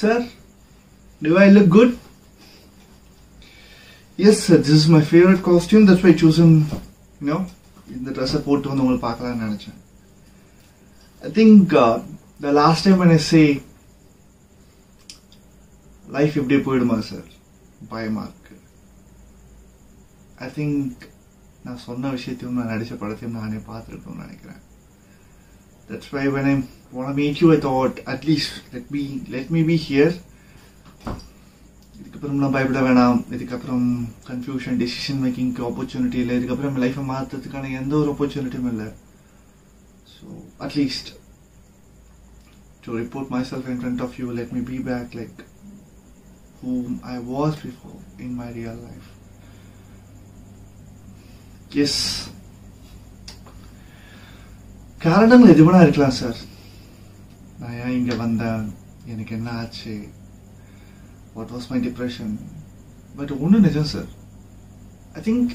Sir, do I look good? Yes, sir This is my favorite costume. That's why I chosen, இந்த ட்ரெஸ்ஸை போட்டு வந்து உங்களை பார்க்கலாம்னு நினச்சேன். I think the last time when I life இப்படியே போயிடுமா சார் பயமா இருக்கு. ஐ திங்க் நான் சொன்ன விஷயத்தையும் நான் நடித்த படத்தையும் நானே பார்த்துருக்கணும்னு நினைக்கிறேன். That's why when I want to meet you, I thought at least let me let me be here. இதுக்கப்புறம் நான் பயப்பட வேணாம். இதுக்கப்புறம் கன்ஃபியூஷன் டெசிஷன் மேக்கிங்க்கு ஆப்பர்ச்சுனிட்டி இல்லை. இதுக்கப்புறம் லைஃப்பை மாற்றுறதுக்கான எந்த ஒரு ஆப்பர்ச்சுனிட்டியும் இல்லை. So at least to report myself in front of you let me be back like whom I was before in my real life. Yes காரணங்கள் எது இருக்கலாம் சார் நான் ஏன் இங்கே வந்தேன் எனக்கு என்ன ஆச்சு? What was my depression but ஒன்று நிஜம் sir I think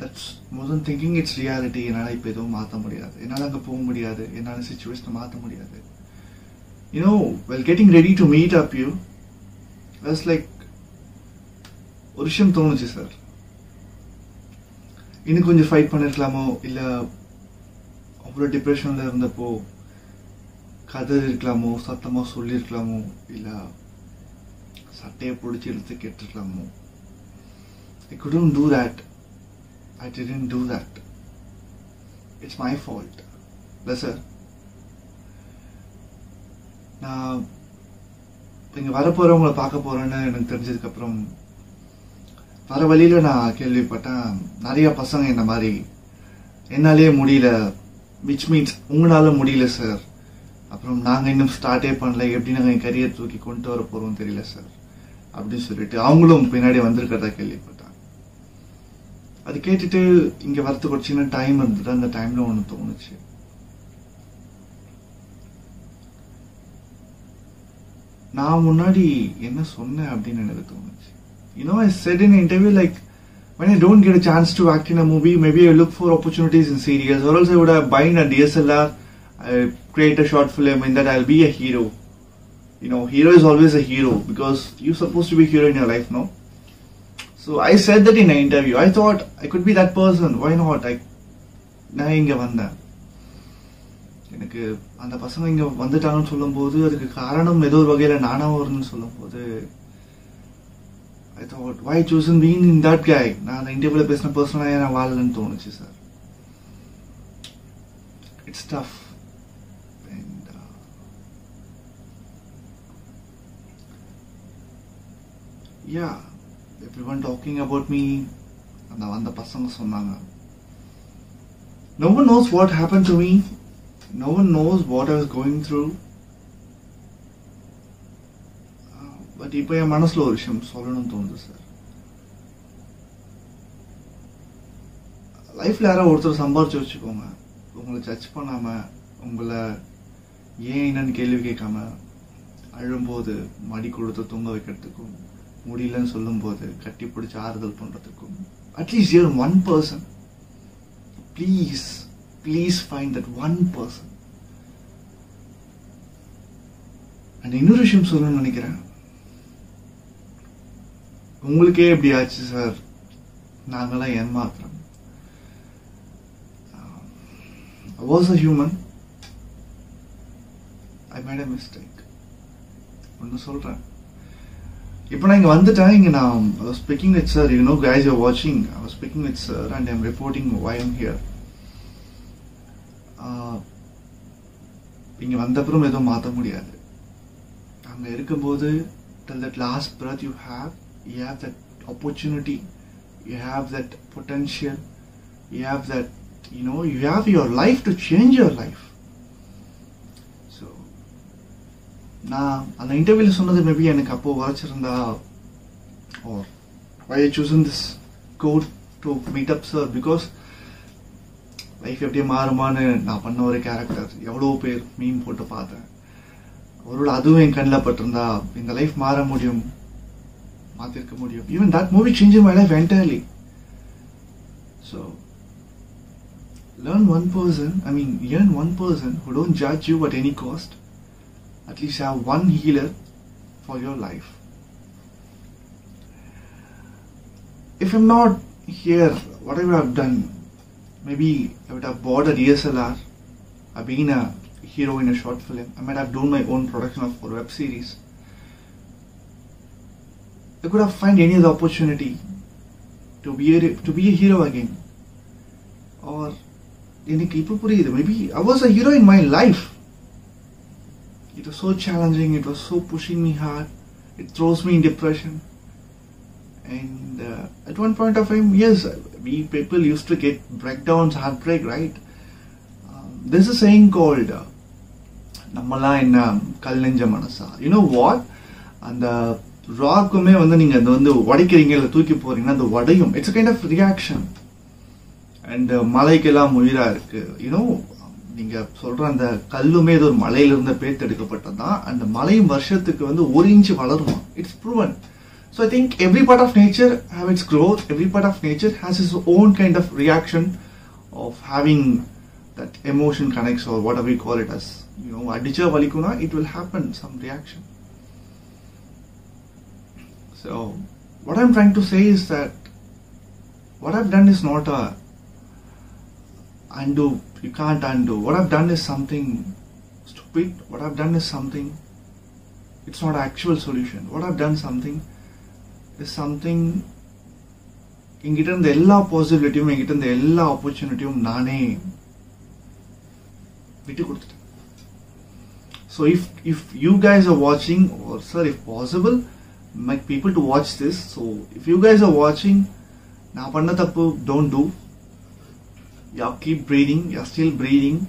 that's more than thinking it's reality என்னால் இப்போ எதுவும் மாற்ற முடியாது. என்னால் அங்கே போக முடியாது. என்னால் சுச்சுவேஷனை மாற்ற முடியாது. You know well getting ready to meet up you was like ஒரு விஷயம் தோணுச்சு சார் இன்னும் கொஞ்சம் ஃபைட் பண்ணிருக்கலாமோ? இல்லை அவ்வளோ டிப்ரெஷனில் இருந்தப்போ கதறி இருக்கலாமோ சத்தமா சொல்லியிருக்கலாமோ இல்லை சட்டையை பிடிச்சி எடுத்து கேட்டிருக்கலாமோ? I couldn't do that I didn't do that it's my fault இல்லை சார் நான் இங்கே வரப்போகிறவங்கள பார்க்க போகிறேன்னு எனக்கு தெரிஞ்சதுக்கப்புறம் வர வழியில் நான் கேள்விப்பட்டேன். நிறைய பசங்க இந்த மாதிரி. என்னாலே முடியல. விச் மீன்ஸ் உங்களால் முடியல சார் அப்புறம் நாங்க இன்னும் ஸ்டார்டே பண்ணல. எப்படி நாங்க என் கரியர் தூக்கி கொண்டு வர போகிறோம் தெரியல சார் அப்படின்னு சொல்லிட்டு அவங்களும் பின்னாடி வந்திருக்கிறதா கேள்விப்பட்டாங்க அது கேட்டுட்டு இங்க வரத்துக்கு ஒரு சின்ன டைம் இருந்தது. அந்த டைமில் ஒன்று தோணுச்சு. நான் முன்னாடி என்ன சொன்னேன் அப்படின்னு எனக்கு தோணுச்சு. You know I said in interview like when I don't get a chance to act in a movie, maybe I look for opportunities in serials, or else I would have a DSLR, I create a short film in that I'll be a hero. You know, hero is always a hero because you're supposed to be a hero in your life, no? So I said that in an interview. I thought I could be that person. Why not? I நான் இங்க வந்தேன் எனக்கு அந்த பசங்க இங்க வந்துட்டாங்கன்னு சொல்லும்போது அதுக்கு காரணம் ஏதோ ஒரு வகையில நானா வரும்னு சொல்லும்போது I thought why Susan being in that guy நான் அந்த இன்டர்வியூல பேசின பர்சனாக நான் வாழலன்னு தோணுச்சு sir it's tough yeah every one talking about me அந்த வந்த பசங்க சொன்னாங்க. No one knows what happen to me no one knows what I was going but இப்போ என் மனசுல ஒரு விஷயம் சொல்லணும்னு தோணுது சார் லைஃப்ல யாராவது ஒருத்தர் சம்பாரிச்சு வச்சுக்கோங்க. உங்களை ஜட்ஜ் பண்ணாம உங்களை ஏன் என்னன்னு கேள்வி கேட்காம அழும்போது மடி கொடுத்து தூங்க வைக்கிறதுக்கும் முடியலன்னு சொல்லும்போது கட்டி பிடிச்சி ஆறுதல் பண்றதுக்கும் at least uh one person please please find that one person and இன்னொரு விஷயம் சொல்லணும்னு நினைக்கிறேன். உங்களுக்கே எப்படி ஆச்சு சார் நாங்களாம் ஏமாத்துறோம். Was a human I made a mistake ஒன்று சொல்றேன். இப்போ நான் இங்கே வந்துட்டேன் இங்கே நான் speaking with sir you know guys you're வாட்சிங் I was speaking with sir and I'm reporting why I'm here இங்கே வந்தப்புறம் எதுவும் மாற்ற முடியாது அங்கே இருக்கும்போது till that last breath you have you have that opportunity you have that potential you have that you know you have your life to change your life so நான் அந்த இன்டர்வியூல சொன்னது மேபி எனக்கு அப்போ வரைச்சிருந்தா or I I chosen this code to meet up sir? Life எப்படியே மாறுமான்னு நான் பண்ண ஒரு கேரக்டர் எவ்வளோ பேர் மீன் போட்டு பார்த்தேன். ஒருவேளை அதுவும் என் கண்ணில் பட்டிருந்தா இந்த லைஃப் மாற முடியும் மாற்றிருக்க முடியும். Even that movie change my life entirely so learn one person I mean earn one person who don't judge you at any cost at least have one healer for your life. If I'm not here, what I would have done, maybe I would have bought a DSLR, I've been a hero in a short film, I might have done my own production of a web series. I could have find any other opportunity to be a, to be a hero again. Or எனக்கு இப்போ புரியுது maybe I was a hero in my life It was so challenging it was so pushing me hard it throws me depression and uh, at one point of time yes we people used to get breakdowns heartbreak right? Um, there's a saying called uh, நம்மலாம் என்ன கல் நெஞ்ச மனசா? You know what அந்த ராக்குமே வந்து நீங்கள் அதை வந்து உடைக்கிறீங்க இல்லை தூக்கி போறீங்கன்னா அந்த உடையும். It's kind of reaction and மலைக்கெல்லாம் உயிராக இருக்குது யூனோ நீங்க சொல்ற அந்த கல்லுமே இது ஒரு மலையில இருந்த பேர்த்தெடுக்கப்பட்டதுதான் அந்த மலையும் வருஷத்துக்கு வந்து ஒரு inch வளருமா it's proven so I think every part of nature have its growth every part of nature has is own kind of reaction of having that emotion connects or whatever call it as அடிச்சா வலிக்கும்னா it will happen some reaction so what I'm trying to say is that what have done is not a and You can't undo. What I've done is something stupid. What I've done is something. It's not actual solution. What I've done something is something என்கிட்ட இருந்த எல்லா பாசிபிலிட்டியும் என்கிட்ட இருந்த எல்லா ஆப்பர்ச்சுனிட்டியும் நானே விட்டு கொடுத்துட்டேன் so if if you guys are வாட்சிங் or sir if possible make people to watch this so if you guys are வாட்சிங் நான் பண்ண தப்பு don't do yeah keep breathing yeah still breathing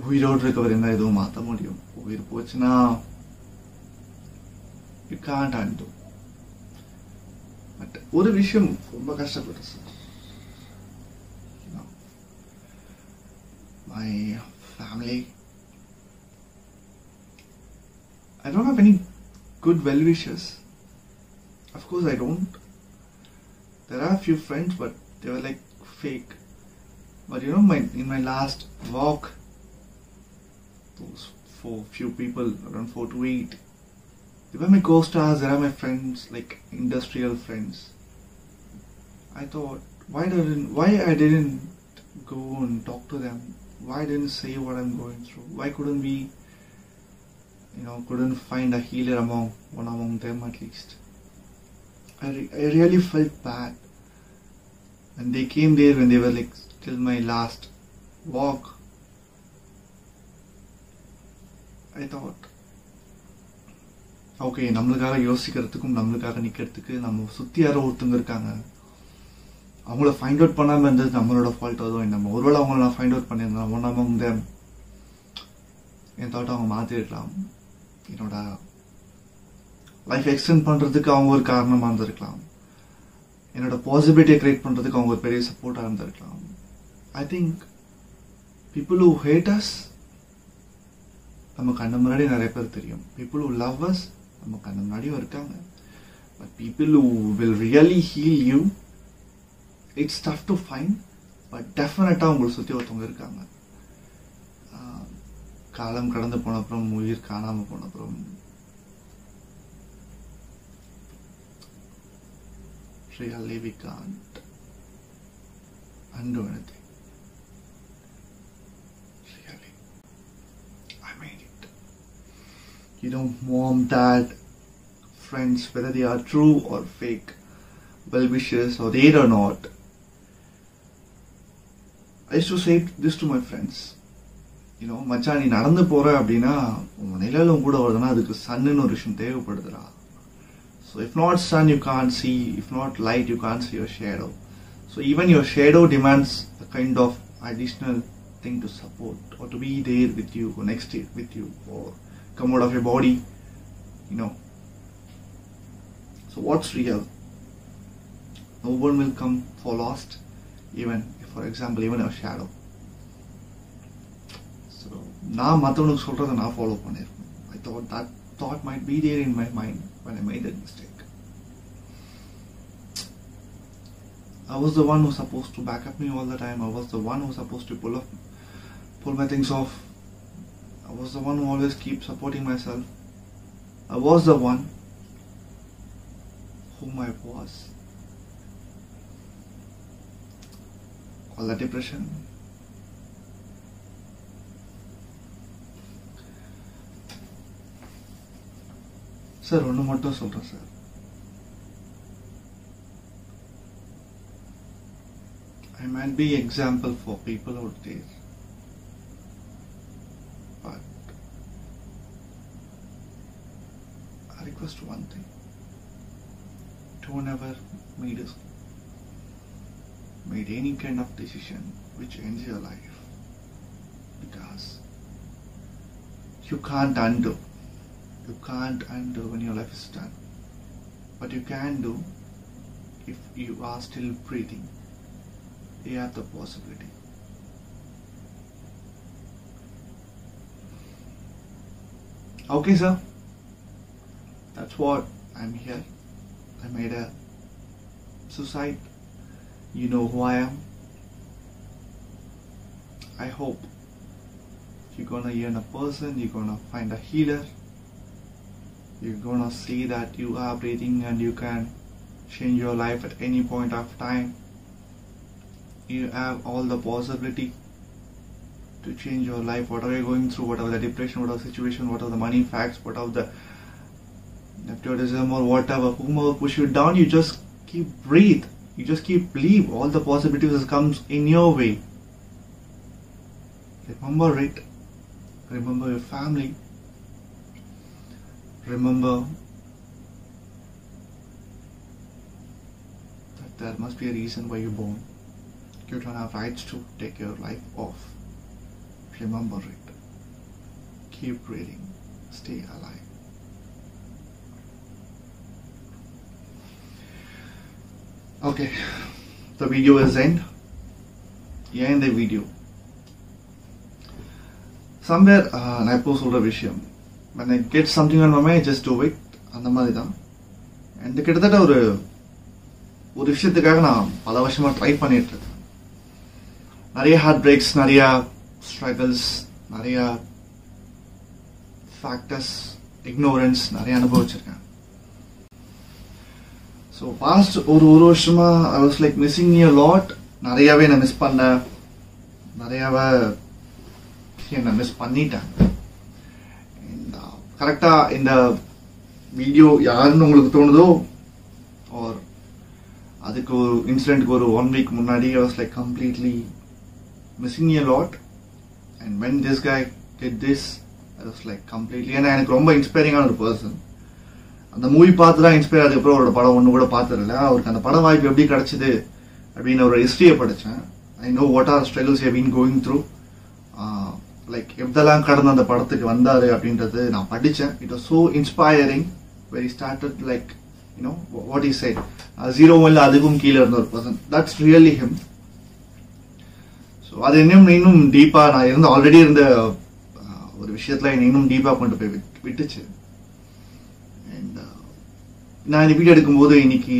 உயிரோடு இருக்கவர் என்ன எதுவும் மாற்ற முடியும் உயிர் போச்சுன்னா யூ காண்ட் அண்டு பட் ஒரு விஷயம் ரொம்ப கஷ்டப்பட்டு sir my family I don't have any good well wishes of course I don't there are a few friends but they were like fake. But you know my in my last walk those four few people around four to eight they were my co-stars they are my friends like industrial friends. I thought why didn't why i didn't go and talk to them? Why didn't say what i'm going through? Why couldn't we you know couldn't find a healer among one among them at least? I, re- I really felt bad. And they came there when they were like till my last walk. I thought okay நம்மளுக்காக யோசிக்கிறதுக்கும் நம்மளுக்காக நிக்கிறதுக்கு நம்ம சுத்தி யாரோ ஒருத்தவங்க இருக்காங்க அவங்கள ஃபைண்ட் அவுட் பண்ணாம இருந்தது நம்மளோட ஃபால்ட் அதுவும் நம்ம ஒருவேளை அவங்கள நான் ஃபைண்ட் அவுட் பண்ணியிருந்தேன் ஒன்றாம அமௌங் என் தாட்டை அவங்க மாத்திருக்கலாம் என்னோட லைஃப் எக்ஸ்டெண்ட் பண்ணுறதுக்கு அவங்க ஒரு காரணமாக இருந்திருக்கலாம். என்னோட பாசிபிலிட்டியை கிரியேட் பண்ணுறதுக்கு அவங்க ஒரு பெரிய சப்போர்ட்டாக இருந்திருக்கலாம். I think people who hate us நம்ம கண்ணு முன்னாடி நிறைய பேர் தெரியும். பீப்புள் ஹூ லவ் அஸ் நம்ம கண்ணு முன்னாடியும் இருக்காங்க. But people who will really heal you it's tough to find but டெஃபினட்டாக உங்களை சுற்றி ஒருத்தவங்க இருக்காங்க. காலம் கடந்து போன அப்புறம் உயிர் காணாமல் போன அப்புறம் really we can't undo anything. Really. I made it. You don't want that friends, whether they are true or fake, well wishers or they or not. I used to say this to my friends. You know, மச்சான் நீ நடந்து போற அப்படின்னா உன் நிழலும் கூட வருதுன்னா அதுக்கு சன்னுன்னு ஒரு விஷயம் தேவைப்படுதுடா So if not sun, you can't see. If not light, you can't see your shadow. So even your shadow demands a kind of additional thing to support or to be there with you or next to with you or come out of your body. You know. So what's real? No one will come for lost, even if, for example, even your shadow. So நான் மற்றவனுக்கு சொல்றதை நான் follow பண்ணியிருக்கேன் I thought that thought might be there in my mind when I made that mistake. I was the one who was supposed to back up me all the time. I was the one who was supposed to pull up, pull my things off I was the one who always keep supporting myself. I was the one whom I was. All the depression. Sir ஒன்று மட்டும் சொல்கிறேன் sir I might be example for people out there. But I request one thing. Don't ever made us made any kind of decision which ends your life. Because you can't undo. You can't undo when your life is done. But you can do if you are still breathing. You have the possibility. Okay, sir. That's what I'm here. I made a suicide. You know who I am. I hope you're gonna hear a person, you're gonna find a healer, you're gonna see that you are breathing and you can change your life at any point of time. You have all the possibility to change your life, whatever you're going through, whatever the depression, whatever the situation, whatever the money facts, whatever the nepotism or whatever, whomever push you down, you just keep breathe. You just keep believe all the possibilities that comes in your way. Remember it. Remember your family Remember that there must be a reason why you're born. You don't have rights to take your life off. Remember it. Keep breathing. Stay alive. Okay, the video is end. ஏன் இந்த video somewhere நான் எப்போ சொல்கிற விஷயம் When I get something on my mind, I just do it. அந்த மாதிரி தான் and கிட்டத்தட்ட ஒரு ஒரு விஷயத்துக்காக நான் பல வருஷமாக ட்ரை பண்ணிட்டு இருக்கேன். நிறைய ஹார்ட் பிரேக்ஸ் நிறையா ஸ்ட்ரகிள்ஸ் நிறையா ஃபேக்டர்ஸ் இக்னோரன்ஸ் நிறைய அனுபவிச்சிருக்கேன். ஸோ பாஸ்ட் ஒரு ஒரு வருஷமா I was like missing a lot நிறையாவே நான் மிஸ் பண்ணேன் நிறையாவே என்னை மிஸ் பண்ணிட்டேன் கரெக்டாக இந்த வீடியோ யாருன்னு உங்களுக்கு தோணுதோ ஆர் அதுக்கு ஒரு இன்சிடென்ட்க்கு ஒரு ஒன் வீக் முன்னாடி I was like completely missing a lot and when this guy get this I was like completely ஏன்னா எனக்கு ரொம்ப இன்ஸ்பைரிங்கான ஒரு பர்சன் அந்த மூவி பார்த்து தான் இன்ஸ்பயர் அதுக்கப்புறம் அவரோட படம் ஒன்று கூட பார்த்ததில்ல. அவருக்கு அந்த படம் வாய்ப்பு எப்படி கிடச்சிது அப்படின்னு ஒரு ஹிஸ்ட்ரியை படித்தேன். I know what are struggles have been going through like எவ்வளோலாம் கடந்து அந்த படத்துக்கு வந்தாரு அப்படின்றது நான் படித்தேன் it was so inspiring very started like you know what is side zero ஒன்ல அதுக்கும் கீழே இருந்த ஒரு person that's really him so அது இன்னும் இன்னும் டீப்பாக நான் இருந்த ஆல்ரெடி இருந்த ஒரு விஷயத்தில் என்னை இன்னும் டீப்பாக கொண்டு போய் விட்டுச்சு. அண்ட் நான் இந்த வீடியோ எடுக்கும்போது இன்னைக்கு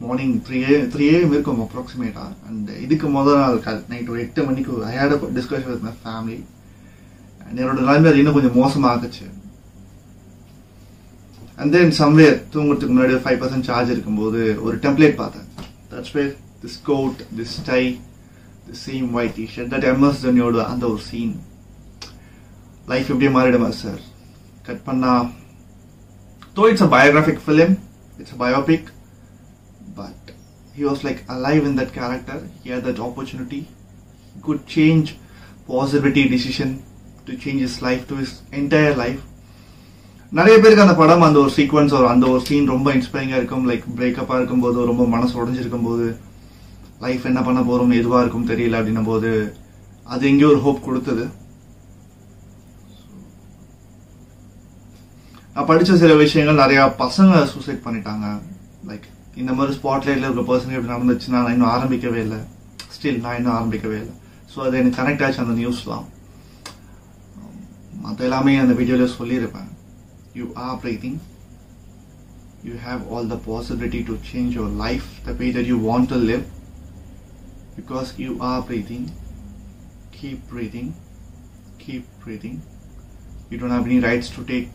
morning three A three AM இருக்கும் அப்ராக்சிமேட்டாக அண்ட் இதுக்கு முதல் நாள் நைட் ஒரு எட்டு மணிக்கு I had discussion with my family என்னோட நிலைமை அது இன்னும் கொஞ்சம் மோசமாகச்சு. அண்ட் தென் சம்வேர் தூங்குறதுக்கு முன்னாடி ஃபைவ் பர்சன்ட் சார்ஜ் இருக்கும்போது ஒரு டெம்ப்ளேட் பார்த்தேன். That's where this coat this tie the same white T-shirt that MS தோனியோட அந்த ஒரு சீன் லைஃப் எப்படியே மாறிடுமா சார் கட் பண்ணா though it's a biographic film it's a biopic but he was like alive in that character He had that opportunity. He could change to change is life to is entire life நிறைய பேருக்கு அந்த படம் அந்த ஒரு sequence ஒரு அந்த ஒரு scene ரொம்ப இன்ஸ்பைரிங்காக இருக்கும். லைக் பிரேக்கப்பாக இருக்கும்போது ரொம்ப மனசு உடஞ்சிருக்கும் போது லைஃப் என்ன பண்ண போகிறோம் எதுவாக இருக்கும் தெரியல அப்படின்னும் போது அது எங்கேயோ ஒரு ஹோப் கொடுத்தது. நான் படிச்ச சில விஷயங்கள் நிறைய பசங்க சூசைட் பண்ணிட்டாங்க. லைக் இந்த மாதிரி ஸ்பாட்லைட்டில் இருக்க பர்சன் எப்படி நடந்துச்சுன்னா நான் இன்னும் ஆரம்பிக்கவே இல்லை. ஸ்டில் நான் இன்னும் ஆரம்பிக்கவே இல்லை. ஸோ அது எனக்கு கனெக்ட் ஆச்சு அந்த நியூஸ்லாம் மற்ற எல்லாமே அந்த வீடியோவில் சொல்லியிருப்பேன். You are breathing you have all the possibility to change your life the way that you want to live because you are breathing keep breathing keep breathing you don't have any rights to take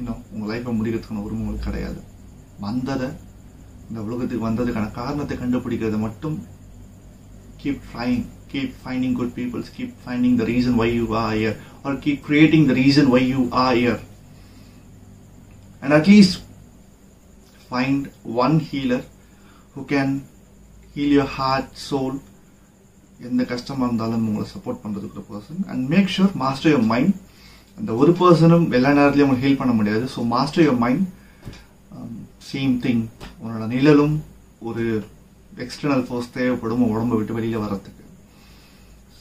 இன்னும் உங்கள் லைஃப்பை முடிக்கிறதுக்கான உரிமை உங்களுக்கு கிடையாது. வந்ததை இந்த உலகத்துக்கு வந்ததுக்கான காரணத்தை கண்டுபிடிக்கிறது மட்டும் keep trying. Keep finding good people keep finding the reason why you are here or keep creating the reason why you are here. And at least find one healer who can heal your heart soul எந்த கஷ்டமாக இருந்தாலும் உங்களை support பண்ணுறதுக்கு ஒரு person and make sure master your mind அந்த ஒரு பர்சனும் எல்லா நேரத்துலையும் உங்களுக்கு ஹெல்ப் பண்ண முடியாது. So master your mind same thing உன்னோட நிழலும் ஒரு எக்ஸ்டர்னல் ஃபோர்ஸ் தேவைப்படும் உடம்பை விட்டு வெளியில் வர்றதுக்கு.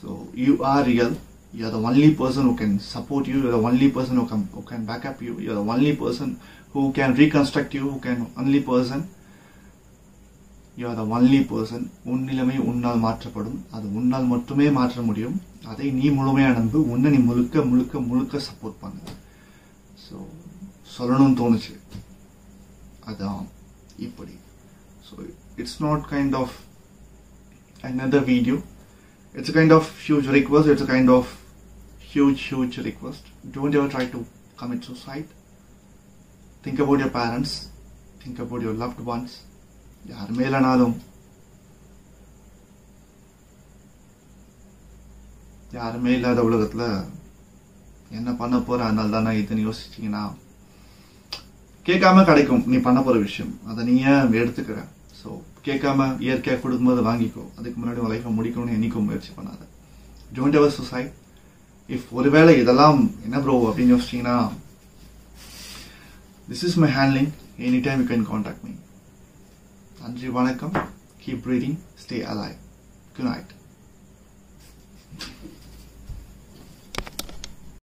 So you are real you are the only person can can support you you the only person who can who can back up you you the only person who can reconstruct you who can only person you are the only person உன் நிலைமை உன்னால் மாற்றப்படும். அது உன்னால் மட்டுமே மாற்ற முடியும். அதை நீ முழுமையாக நம்பு. உன்னை நீ முழுக்க முழுக்க முழுக்க சப்போர்ட் பண்ணு. ஸோ சொல்லணும்னு தோணுச்சு. அதான். இப்படி. So it's not kind of another video. It's a kind of huge request it's a kind of huge huge request don't ever try to commit suicide think about your parents think about your loved ones யார் இல்லைனாலும் யாருமே இல்லாத உலகத்துல என்ன பண்ண போற அதனால தானே இதுன்னு யோசிச்சீங்கன்னா கேட்காம கிடைக்கும் நீ பண்ண போற விஷயம் அதை நீ எடுத்துக்கிற ஸோ கேட்காம இயற்கையாக கொடுக்கும்போது வாங்கிக்கோ. அதுக்கு முன்னாடி உன் லைஃப்பை முடிக்கணும்னு என்னைக்கும் முயற்சி பண்ணாத. டோன்ட் எவர் சுசைட் இஃப் ஒருவேளை இதெல்லாம் என்ன ப்ரோ அப்படின்னு யோசிச்சிங்கன்னா this is my handling any time you can contact me நன்றி வணக்கம். Keep breathing stay alive good night